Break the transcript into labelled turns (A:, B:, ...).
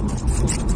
A: última.